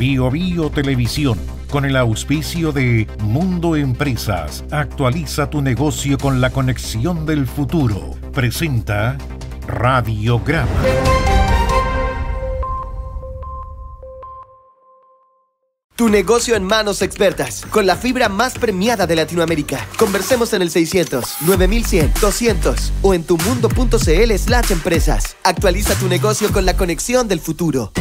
Bio Bio Televisión, con el auspicio de Mundo Empresas, actualiza tu negocio con la conexión del futuro. Presenta Radiograma. Tu negocio en manos expertas, con la fibra más premiada de Latinoamérica. Conversemos en el 600, 9100, 200 o en tumundo.cl slash empresas. Actualiza tu negocio con la conexión del futuro.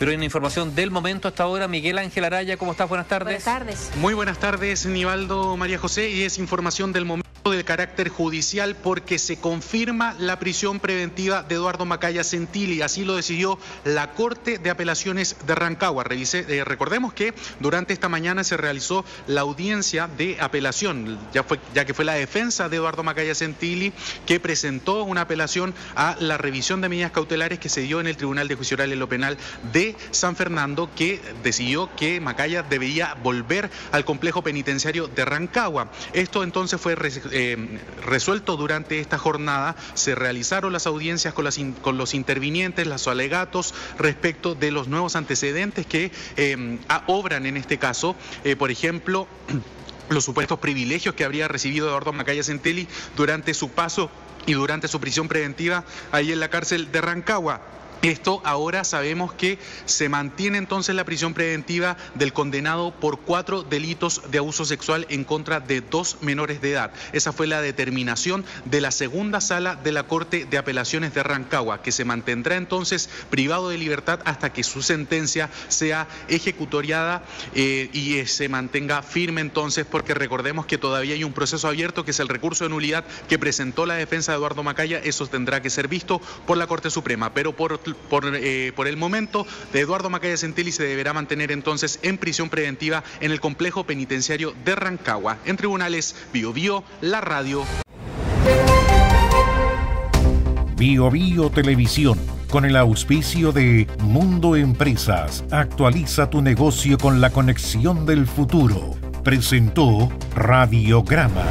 Pero en información del momento hasta ahora, Miguel Ángel Araya, ¿cómo estás? Buenas tardes. Buenas tardes. Muy buenas tardes, Nivaldo María José, y es información del momento del carácter judicial porque se confirma la prisión preventiva de Eduardo Macaya Centili. Así lo decidió la Corte de Apelaciones de Rancagua. Eh, recordemos que durante esta mañana se realizó la audiencia de apelación, ya, que fue la defensa de Eduardo Macaya Centili que presentó una apelación a la revisión de medidas cautelares que se dio en el Tribunal de Juicio Oral en lo Penal de San Fernando, que decidió que Macaya debía volver al complejo penitenciario de Rancagua. Esto entonces fue eh, resuelto durante esta jornada. Se realizaron las audiencias con, con los intervinientes, los alegatos respecto de los nuevos antecedentes que eh, obran en este caso. Eh, por ejemplo, los supuestos privilegios que habría recibido Eduardo Macaya Centelli durante su paso y durante su prisión preventiva ahí en la cárcel de Rancagua. Esto ahora sabemos que se mantiene entonces la prisión preventiva del condenado por cuatro delitos de abuso sexual en contra de dos menores de edad. Esa fue la determinación de la segunda sala de la Corte de Apelaciones de Rancagua, que se mantendrá entonces privado de libertad hasta que su sentencia sea ejecutoriada eh, y eh, se mantenga firme entonces, porque recordemos que todavía hay un proceso abierto que es el recurso de nulidad que presentó la defensa de Eduardo Macaya. Eso tendrá que ser visto por la Corte Suprema, pero por por, eh, por el momento Eduardo Macaya Centelli se deberá mantener entonces en prisión preventiva en el complejo penitenciario de Rancagua. En tribunales Bio Bio, la radio. Bio Bio Televisión, con el auspicio de Mundo Empresas, actualiza tu negocio con la conexión del futuro. Presentó Radiograma.